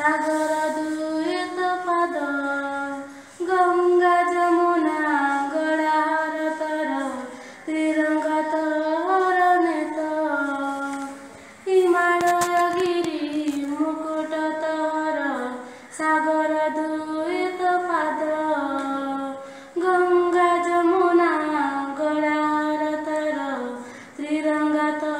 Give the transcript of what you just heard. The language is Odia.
ସାଗର ଦୁଇ ପାଦ ଗଙ୍ଗା ଯମୁନା ଗଳାର ତର ତ୍ରିରଙ୍ଗ ତର ନେତ ହିମାଳୟଗିରି ମୁକୁଟ ତର ସାଗର ଦୁଇ ପାଦ ଗଙ୍ଗା ଯମୁନା ଗଳାର ତର ତ୍ରିରଙ୍ଗ ତର